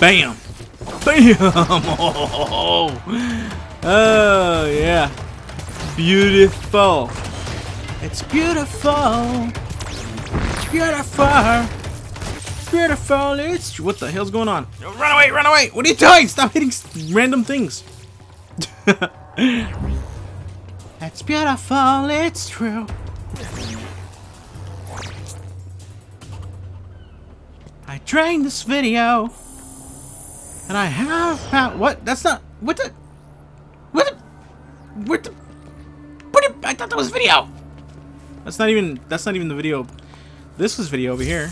Bam! Bam! Oh, oh yeah. Beautiful. It's beautiful. It's beautiful. It's beautiful. It's what the hell's going on? Run away! Run away! What are you doing? Stop hitting random things. It's beautiful. It's true. I drained this video, and I have found what? That's not what the what the what the what? I thought that was video. That's not even that's not even the video. This was video over here.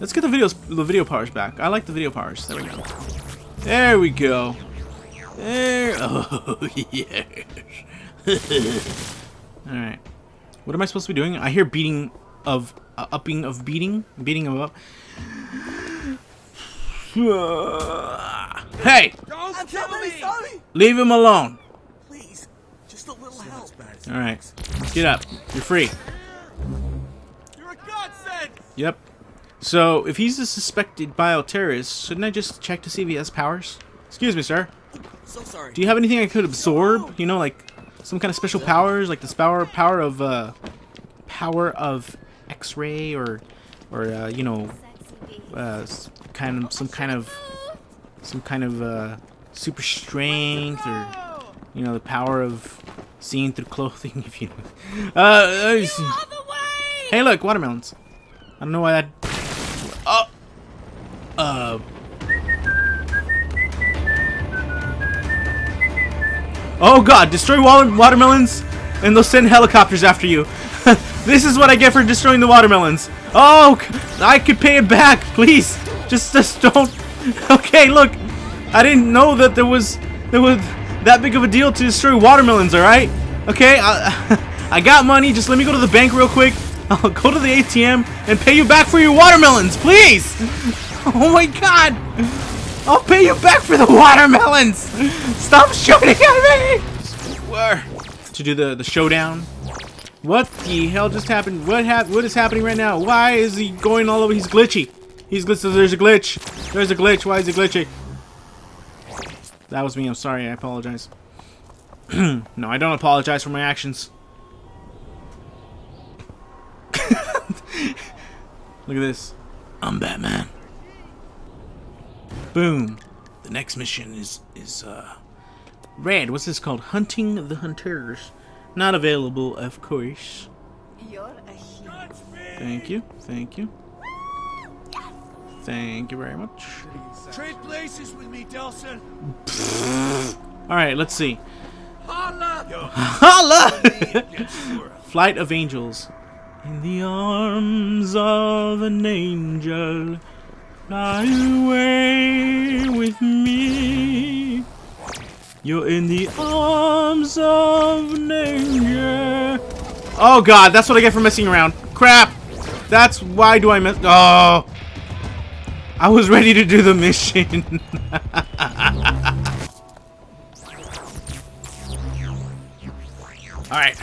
Let's get the videos the video powers back. I like the video powers. There we go. There we go. There. Oh yes. All right. What am I supposed to be doing? I hear beating of uh, upping of beating, beating of up. Hey! Don't kill me! Sorry. Leave him alone. Please, just a little help. All right, get up. You're free. You're a godsend. Yep. So if he's a suspected bioterrorist, shouldn't I just check to see if he has powers? Excuse me, sir. So sorry. Do you have anything I could absorb? You know, like some kind of special powers, like this power power of uh, power of X-ray or or uh, you know, uh, kind of some kind of some kind of uh, super strength or you know the power of seeing through clothing if you. Uh, hey, look, watermelons. I don't know why that. Oh. Uh. Oh god, destroy water watermelons and they'll send helicopters after you. this is what I get for destroying the watermelons. Oh, I could pay it back, please. Just, just don't. Okay, look, I didn't know that there was there was that big of a deal to destroy watermelons. All right, okay, I, I got money. Just let me go to the bank real quick. I'll go to the ATM and pay you back for your watermelons, please. Oh my god. I'll pay you back for the watermelons! Stop shooting at me! Where? To do the, the showdown? What the hell just happened? What hap what is happening right now? Why is he going all over? He's glitchy. He's glitchy. There's a glitch. There's a glitch. Why is he glitchy? That was me. I'm sorry. I apologize. no, I don't apologize for my actions. Look at this. I'm Batman. Boom. The next mission is is uh red. What's this called? Hunting the Hunters. Not available, of course. You're a hero. Thank you. Thank you. Thank you very much. Trade places with me, Delsin. All right, let's see. Holla! Yo, Holla! against the world. Flight of Angels. In the arms of an angel, fly away with me. You're in the arms of an angel. Oh god, that's what I get for messing around. Crap! That's why do I mess? Oh, I was ready to do the mission. All right.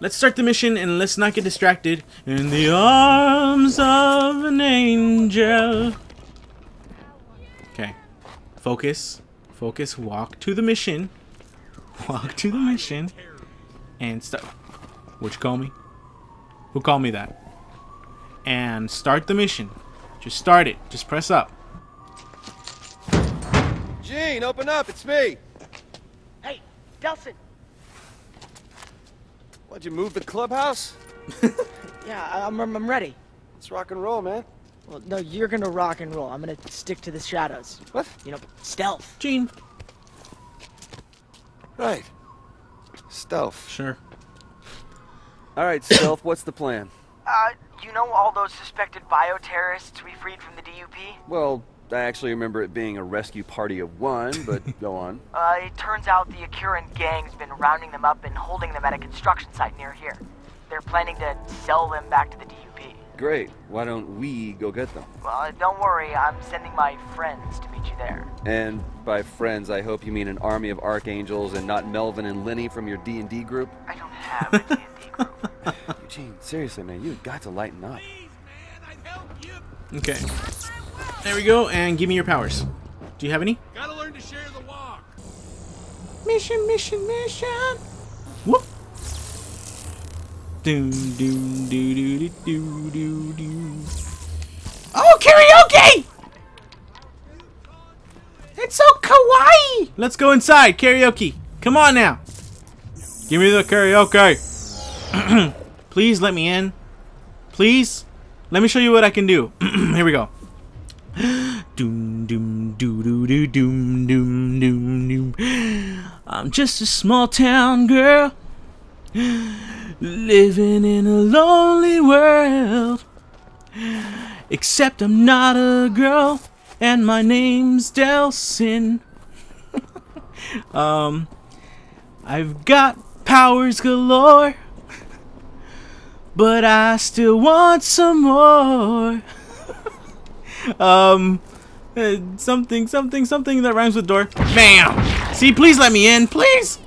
Let's start the mission and let's not get distracted. In the arms of an angel. Okay. Focus. Focus. Walk to the mission. Walk to the mission. And start. Would you call me? Who called me that? And start the mission. Just start it. Just press up. Gene, open up, it's me. Hey, Delsin. Why'd you move the clubhouse? Yeah, I- I'm, I'm ready. Let's rock and roll, man. Well, no, you're gonna rock and roll. I'm gonna stick to the shadows. What? You know, stealth. Gene. Right. Stealth. Sure. All right, Stealth, what's the plan? Uh, you know all those suspected bioterrorists we freed from the DUP? Well, I actually remember it being a rescue party of one, but go on. Uh, it turns out the Akuran gang's been rounding them up and holding them at a construction site near here. They're planning to sell them back to the DUP. Great. Why don't we go get them? Well, don't worry, I'm sending my friends to meet you there. And by friends, I hope you mean an army of archangels and not Melvin and Lenny from your D&D group. I don't have a D&D group. Eugene, seriously, man, you've got to lighten up. Please, man, I'd help you. Okay. There we go, and give me your powers. Do you have any? Gotta learn to share the walk. Mission, mission, mission. Whoop. Doom, doom, doo, doo, doo, doo, doo, doo. Oh, karaoke! It's so kawaii. Let's go inside. Karaoke. Come on now. Give me the karaoke. Please let me in. Please. Let me show you what I can do. Here we go. Doom doom doo doo doo doom doom doom doom. I'm just a small town girl living in a lonely world. Except I'm not a girl and my name's Delsin. um I've got powers galore. But I still want some more. um uh, something, something, something that rhymes with door. Bam! See, please let me in, please!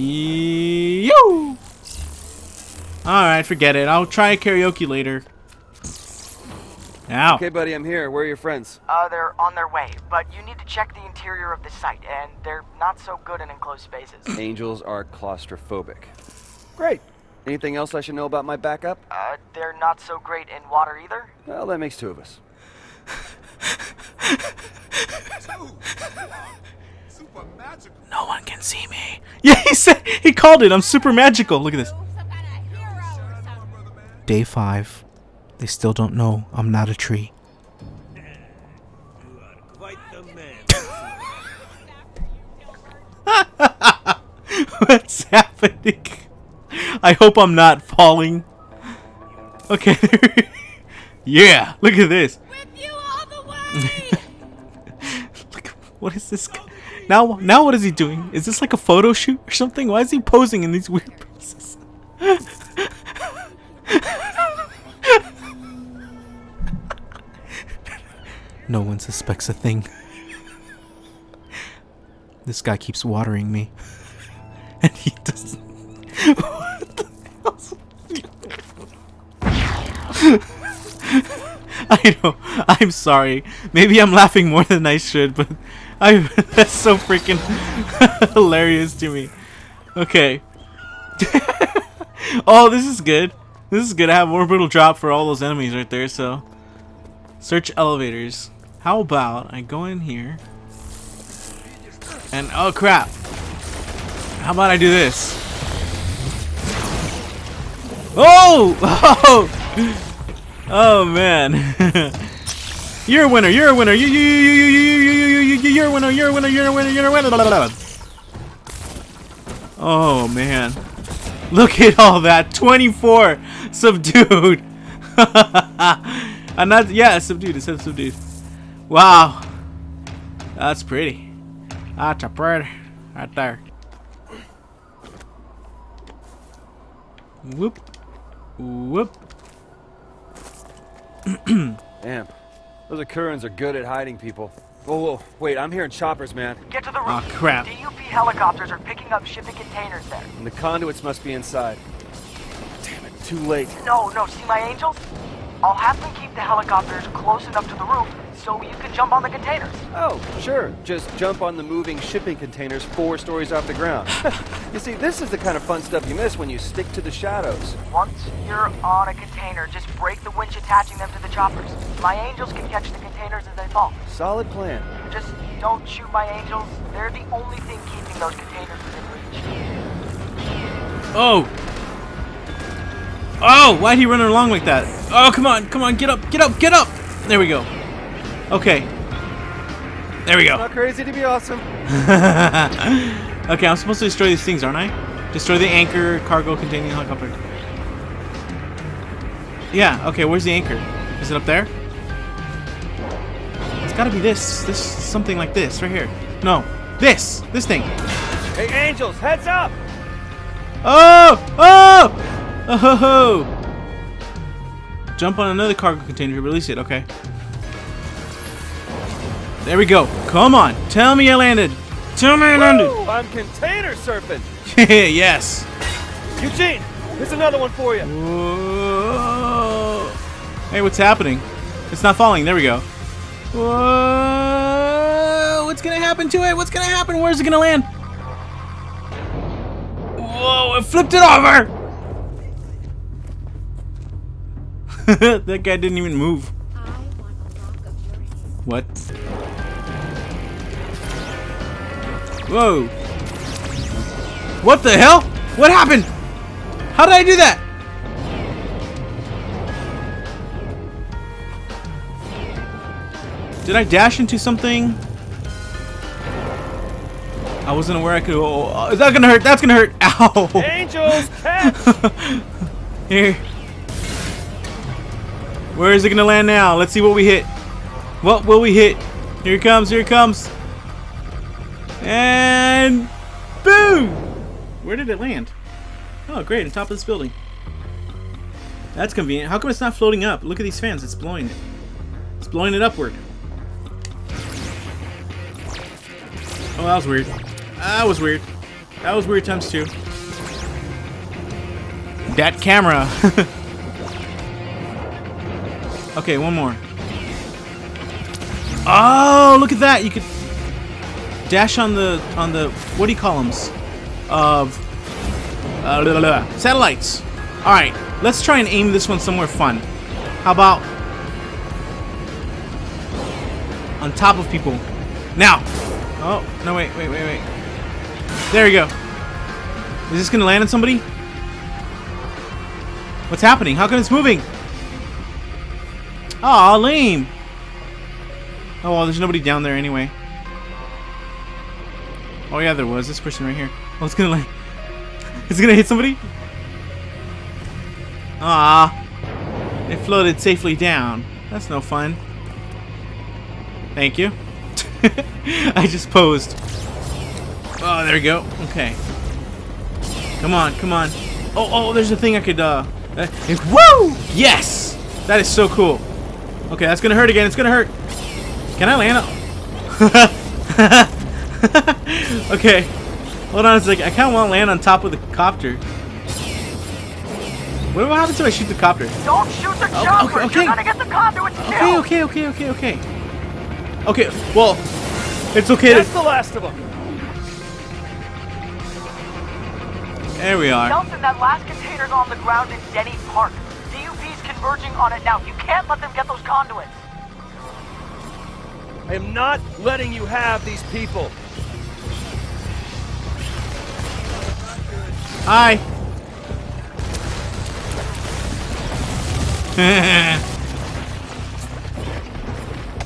Yo! Alright, forget it. I'll try karaoke later. Ow. Okay, buddy, I'm here. Where are your friends? Uh, they're on their way, but you need to check the interior of the site, and they're not so good in enclosed spaces. Angels are claustrophobic. Great. Anything else I should know about my backup? Uh, they're not so great in water either. Well, that makes two of us. Super magical. No one can see me. Yeah, he said, he called it. I'm super magical. Look at this. Some kind of hero or something. Brother man. Day five. They still don't know I'm not a tree. Quite the man. What's happening? I hope I'm not falling. Okay. yeah, look at this. With you all the way. Look, what is this? guy- Now, now what is he doing? Is this like a photo shoot or something? Why is he posing in these weird poses? no one suspects a thing. This guy keeps watering me, and he doesn't. What the hell's- I know. I'm sorry. Maybe I'm laughing more than I should, but I that's so freaking hilarious to me. Okay. oh, this is good. This is good. I have more brutal drop for all those enemies right there. So, search elevators. How about I go in here and oh crap. How about I do this? Oh! Oh! Oh man. you're a winner. You're a winner. You you you you you you're a winner. You're a winner. You're a winner. You're a winner. Blah, blah, blah. Oh man. Look at all that. 24 subdued. and that's yeah, subdued. It said subdued. Wow. That's pretty. That's a pretty right there. Whoop. Whoop. Damn. Those Akurans are good at hiding people. Whoa, whoa, wait, I'm hearing choppers, man. Get to the oh, roof. Aw, crap. DUP helicopters are picking up shipping containers there. And the conduits must be inside. Damn it, too late. No, no, see my angels? I'll have them keep the helicopters close enough to the roof so you can jump on the containers. Oh, sure. Just jump on the moving shipping containers four stories off the ground. you see, this is the kind of fun stuff you miss when you stick to the shadows. Once you're on a container, just break the winch attaching them to the choppers. My angels can catch the containers as they fall. Solid plan. Just don't shoot my angels. They're the only thing keeping those containers within reach. Oh. Oh, why'd he run along like that? Oh, come on, come on, get up, get up, get up! There we go. Okay. There we go. Not crazy to be awesome. okay, I'm supposed to destroy these things, aren't I? Destroy the anchor, cargo containing helicopter. Yeah, okay, where's the anchor? Is it up there? Gotta be this. This, something like this, right here. No, this! This thing! Hey, angels, heads up! Oh! Oh! Oh ho ho! Jump on another cargo container to release it, okay. There we go. Come on. Tell me I landed. Tell me I landed. Woo, I'm container surfing. yes. Eugene, here's another one for you. Whoa. Hey, what's happening? It's not falling. There we go. Whoa! What's gonna happen to it? What's gonna happen? Where's it gonna land? Whoa! It flipped it over! that guy didn't even move. What? Whoa. What the hell? What happened? How did I do that? Did I dash into something? I wasn't aware I could. Oh, oh, is that gonna hurt? That's gonna hurt. Ow! Angels, catch! Here. Where is it gonna land now? Let's see what we hit. What will we hit? Here it comes, here it comes. And boom! Where did it land? Oh, great, on top of this building. That's convenient. How come it's not floating up? Look at these fans, it's blowing it. It's blowing it upward. Oh, that was weird. That was weird. That was weird times two. That camera. okay, one more. Oh, look at that! You could dash on the on the what do you call them? Of uh, satellites. All right, let's try and aim this one somewhere fun. How about on top of people? Now. Oh no! Wait, wait, wait, wait. There you go. Is this gonna land on somebody? What's happening? How come it's moving? Aw, lame. Oh, well, there's nobody down there anyway. Oh, yeah, there was. This person right here. Oh, it's gonna land. Is it gonna hit somebody? Ah, It floated safely down. That's no fun. Thank you. I just posed. Oh, there we go. Okay. Come on, come on. Oh, oh, there's a thing I could, uh... uh woo! Yes! That is so cool. Okay, that's gonna hurt again. It's gonna hurt. Can I land on... okay. Hold on a second. I kind of want to land on top of the copter. What happens if I shoot the copter? Don't shoot the Oh, chopper! okay, okay. You're gonna get the conduits Okay, okay, okay, okay, okay. Okay, well, it's okay That's to... the last of them. There we are. Delsin, that last container's on the ground in Denny Park. DUP's converging on it now. You can't let them get those conduits. I am not letting you have these people. Hi.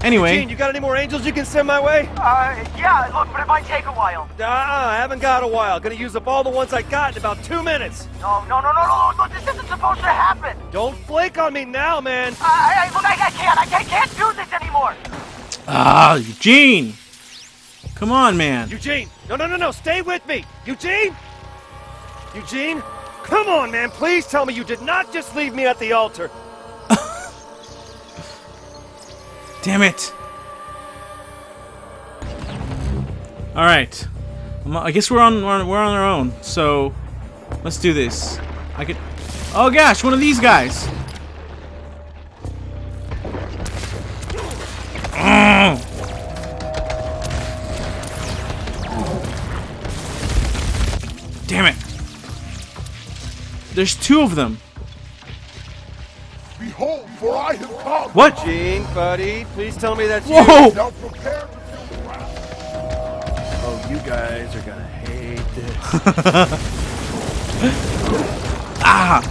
anyway, Gene, you got any more angels you can send my way? Uh, yeah, look, but it might take a while. Ah, I haven't got a while. Gonna use up all the ones I got in about two minutes. No, no, no, no, no, look, this isn't supposed to happen. Don't flake on me now, man. I, I, look, I, I can't, I, I can't do this anymore. ah, Eugene. Come on, man. Eugene, no, no, no, no, stay with me. Eugene? Eugene? Come on, man, please tell me you did not just leave me at the altar. Damn it. All right. I'm- I guess we're on we're on we're on our own. So let's do this. I could. Oh gosh, one of these guys. Damn it. There's two of them. Behold, for I have come. What? Gene, buddy, please tell me that's you. Whoa! Now prepare to feel the wrath. Oh, you guys are gonna hate this. Ah!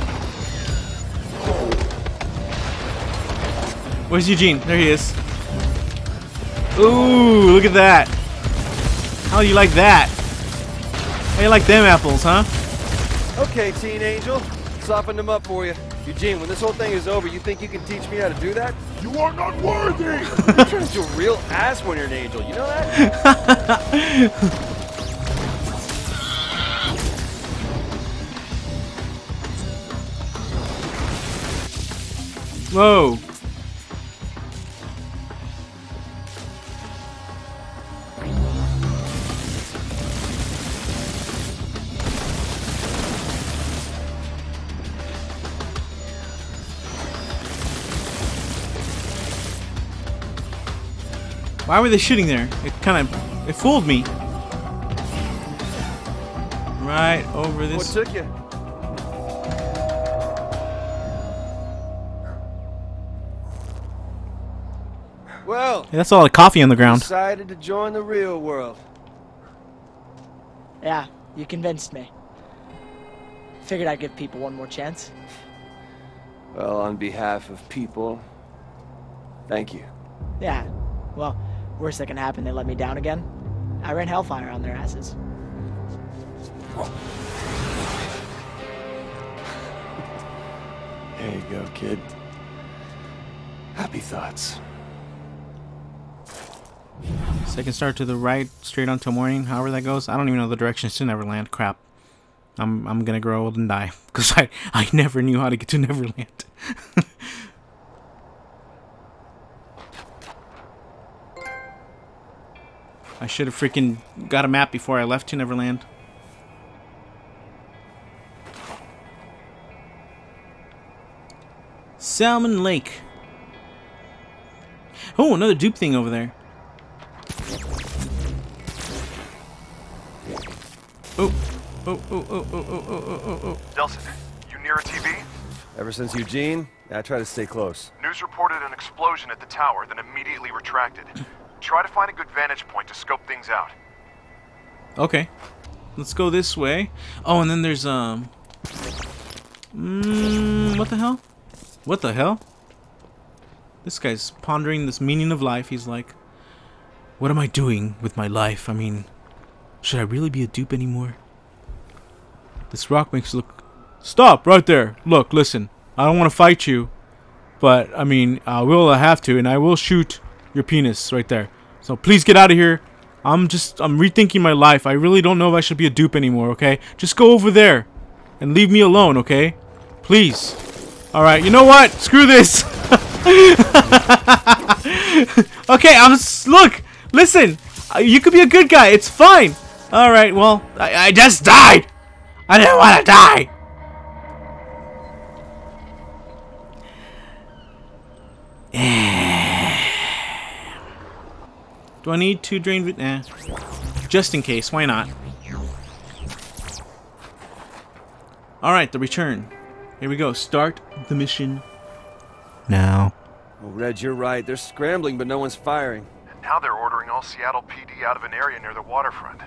Where's Eugene? There he is. Ooh, look at that. How do you like that? How you like them apples, huh? Okay, teen angel, soften them up for you. Eugene, when this whole thing is over, you think you can teach me how to do that? You are not worthy. You turn into a real ass when you're an angel. You know that? Whoa. Why were they shooting there? It kind of it fooled me. Right over this... What took you? Well, Hey, that's a lot of coffee on the ground. decided to join the real world. Yeah, you convinced me. Figured I'd give people one more chance. Well, on behalf of people, thank you. Yeah. Well, worst that can happen, they let me down again. I ran hellfire on their asses. There you go, kid. Happy thoughts. Second start to the right, straight on till morning. However that goes. I don't even know the directions to Neverland. Crap. I'm I'm gonna grow old and die because I I never knew how to get to Neverland. I should have freaking got a map before I left to Neverland. Salmon Lake. Oh, another dupe thing over there. Oh, oh, oh, oh, oh, oh, oh, oh, oh, oh. oh. Delsin, you near a TV? Ever since Eugene, I try to stay close. News reported an explosion at the tower, then immediately retracted. Try to find a good vantage point to scope things out. Okay. Let's go this way. Oh, and then there's, um... Mm, what the hell? What the hell? This guy's pondering this meaning of life. He's like, what am I doing with my life? I mean, should I really be a dupe anymore? This rock makes look... Stop right there. Look, listen. I don't want to fight you. But, I mean, I will have to, and I will shoot your penis right there. So please get out of here. I'm just, I'm rethinking my life. I really don't know if I should be a dupe anymore, okay? Just go over there and leave me alone, okay? Please. Alright, you know what? Screw this. okay, I'm, look, listen. Uh, You could be a good guy. It's fine. Alright, well, I, I just died. I didn't want to die. Do I need to drain it? Nah. Just in case, why not? Alright, the return. Here we go. Start the mission now. Oh, Reg, you're right. They're scrambling, but no one's firing. And now they're ordering all Seattle PD out of an area near the waterfront.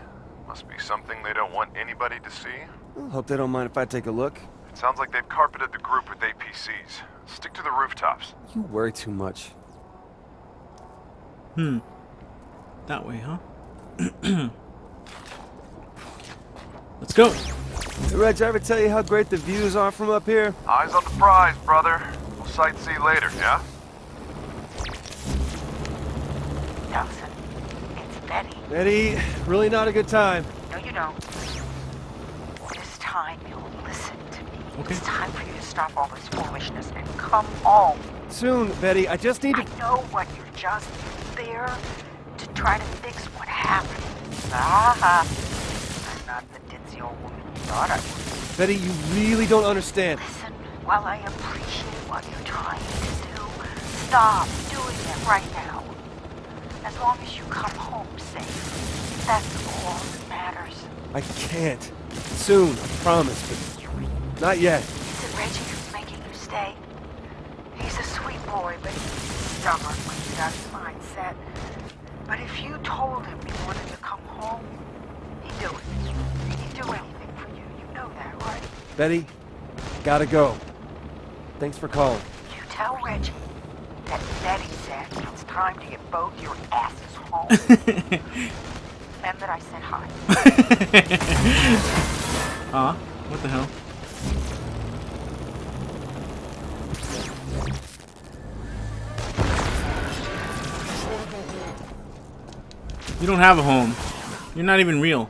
Must be something they don't want anybody to see. Well, hope they don't mind if I take a look. It sounds like they've carpeted the group with APCs. Stick to the rooftops. You worry too much. Hmm. That way, huh? Let's go. Hey, Reg, I ever tell you how great the views are from up here? Eyes on the prize, brother. We'll sightsee later, yeah? Delsin, it's Betty. Eddie, really not a good time. No, you don't. This time you'll listen to me. Okay. It's time for you to stop all this foolishness and come home. Soon, Betty. I just need I to. know what you're just there to try to fix what happened. Ah, I'm not the ditzy old woman you thought I was. Betty, you really don't understand. Listen, while I appreciate what you're trying to do, stop doing it right now. As long as you come home safe, that's all that matters. I can't. Soon, I promise, but not yet. Is it Reggie who's making you stay? He's a sweet boy, but he's stubborn when he's got his mind set. But if you told him you wanted to come home, he'd do it. He'd do anything for you. You know that, right? Betty, gotta go. Thanks for calling. You tell Reggie that Betty said it's time to get both your asses home. and that I said hi. Ah, what the hell? You don't have a home. You're not even real.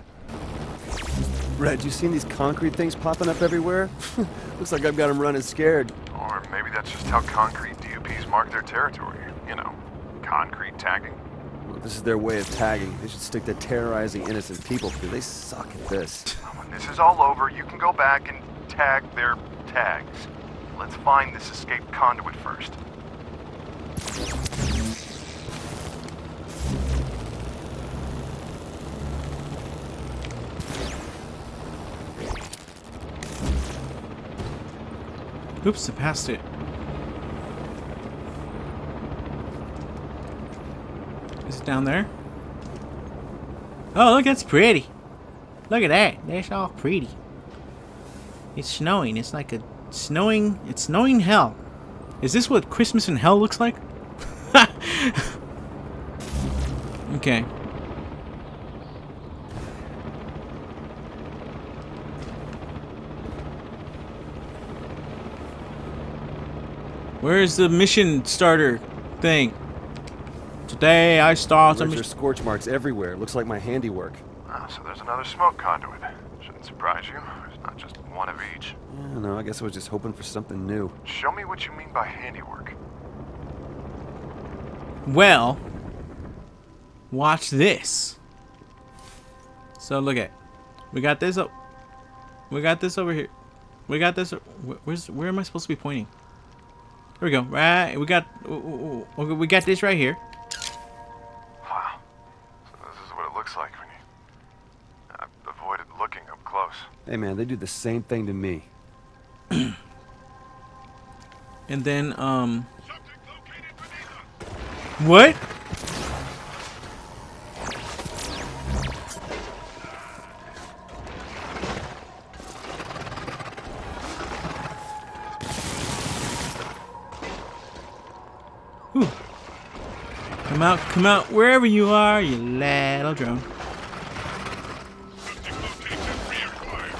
Red, you seen these concrete things popping up everywhere? Looks like I've got them running scared. Or maybe that's just how concrete DUPs mark their territory. You know, concrete tagging. Well, this is their way of tagging. They should stick to terrorizing innocent people because they suck at this. When this is all over, you can go back and tag their tags. Let's find this escaped conduit first. Oops, I passed it. Is it down there? Oh, look, that's pretty. Look at that. That's all pretty. It's snowing. It's like a snowing. It's snowing hell. Is this what Christmas in hell looks like? okay. Where's the mission starter thing? Today I start a There's mission. scorch marks everywhere. Looks like my handiwork. Ah, so there's another smoke conduit. Shouldn't surprise you. There's not just one of each. Yeah, no, I guess I was just hoping for something new. Show me what you mean by handiwork. Well, watch this. So look at, we got this up, we got this over here, we got this. Where's where am I supposed to be pointing? There we go. Right, we got ooh, ooh, ooh, we got this right here. Wow. So this is what it looks like when you... I avoided looking up close. Hey, man, they do the same thing to me. And then um, what? Whew. Come out, come out, wherever you are, you little drone.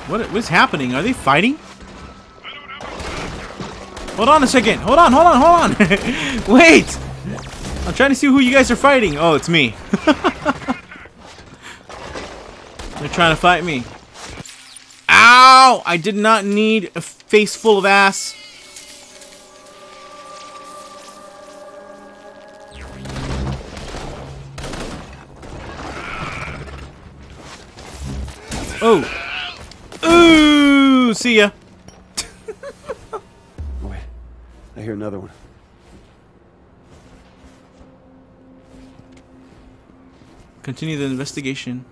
What, what's happening? Are they fighting? Hold on a second. Hold on, hold on, hold on. Wait! I'm trying to see who you guys are fighting. Oh, it's me. They're trying to fight me. Ow! I did not need a face full of ass. Oh. Ooh, see ya. Wait, I hear another one. Continue the investigation.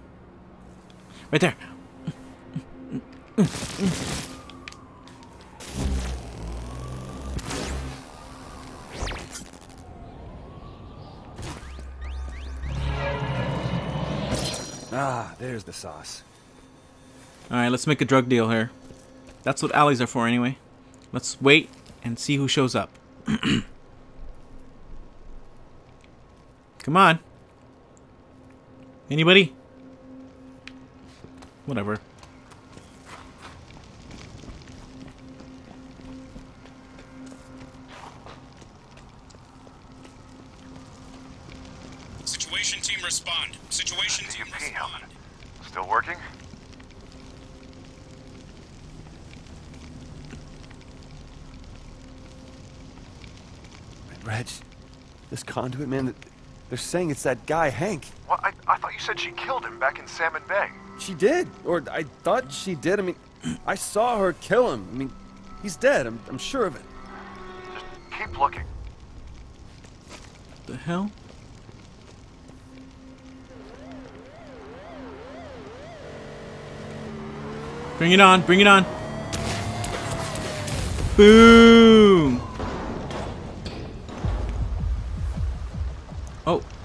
Right there. Ah, there's the sauce. Alright, let's make a drug deal here. That's what alleys are for anyway. Let's wait and see who shows up. Come on. Anybody? Whatever. Reg, this conduit, man, they're saying it's that guy, Hank. Well, I, I thought you said she killed him back in Salmon Bay. She did, or I thought she did. I mean, I saw her kill him. I mean, he's dead. I'm, I'm sure of it. Just keep looking. The hell? Bring it on, bring it on. Boom!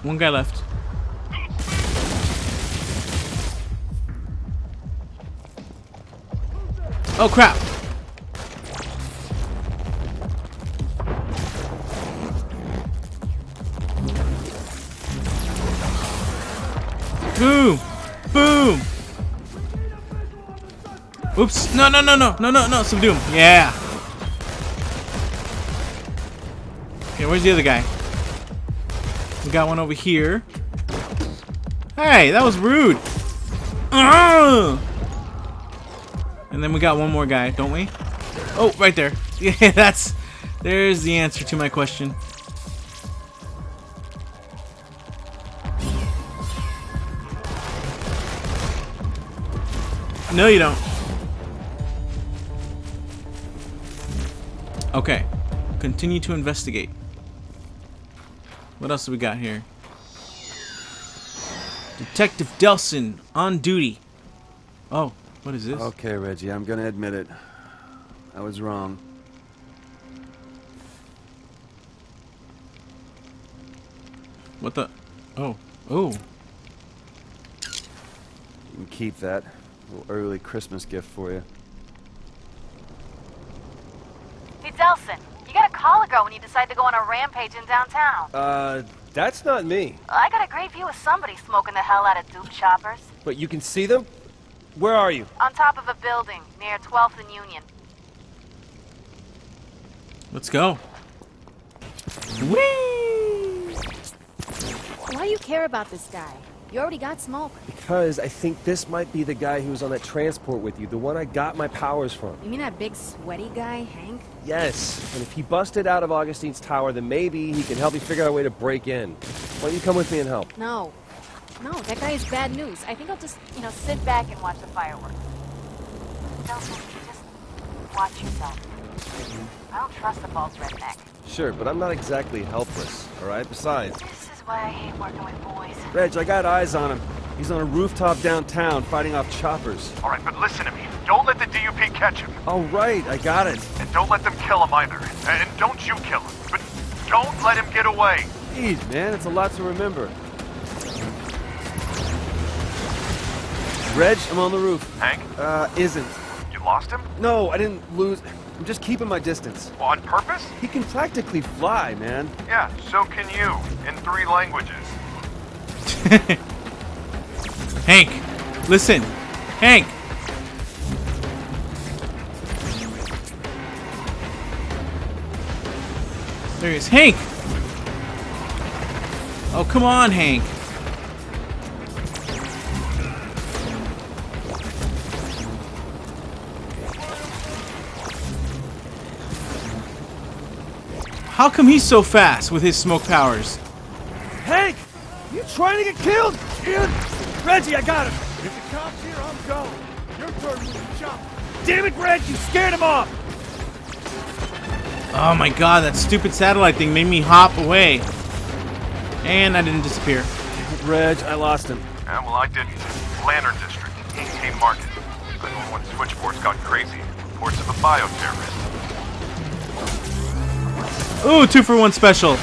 One guy left. Oh crap! Boom! Boom! Oops! No, no, no, no, no, no, no! Subdue him! Yeah! Okay, where's the other guy? We got one over here. Hey, that was rude! Ugh! And then we got one more guy, don't we? Oh, right there. Yeah, that's... There's the answer to my question. No, you don't. Okay. Continue to investigate. What else do we got here? Detective Delsin on duty. Oh, what is this? Okay, Reggie, I'm gonna admit it. I was wrong. What the? Oh, oh. You can keep that. A little early Christmas gift for you. It's Elson call a girl when you decide to go on a rampage in downtown. Uh, that's not me. I got a great view of somebody smoking the hell out of Duke choppers. But you can see them? Where are you? On top of a building, near 12th and Union. Let's go. Why do you care about this guy? You already got smoke. Because I think this might be the guy who was on that transport with you, the one I got my powers from. You mean that big sweaty guy, Hank? Yes, and if he busted out of Augustine's tower, then maybe he can help me figure out a way to break in. Why don't you come with me and help? No. No, that guy is bad news. I think I'll just, you know, Sit back and watch the fireworks. Just watch yourself. I don't trust the false redneck. Sure, but I'm not exactly helpless, alright? Besides, This is why I hate working with boys. Reg, I got eyes on him. He's on a rooftop downtown fighting off choppers. All right, but listen to me. Don't let the DUP catch him. All right, I got it. And don't let them kill him either. And don't you kill him. But don't let him get away. Jeez, man, it's a lot to remember. Reg, I'm on the roof. Hank, Uh, isn't. you lost him? No, I didn't lose. I'm just keeping my distance. On purpose? He can practically fly, man. Yeah, so can you. In three languages. Hank, listen. Hank. There he is. Hank! Oh, come on, Hank. How come he's so fast with his smoke powers? Hank! You trying to get killed? Ian! Reggie, I got him! If the cops here, I'm going. Your turn with the chop. Damn it, Reg, you scared him off! Oh my god, that stupid satellite thing made me hop away. And I didn't disappear. Reg, I lost him. Yeah, well, I didn't. Lantern District, Inkay Market. I know when switchboards got crazy. Reports of a bioterrorist. Ooh, two for one special.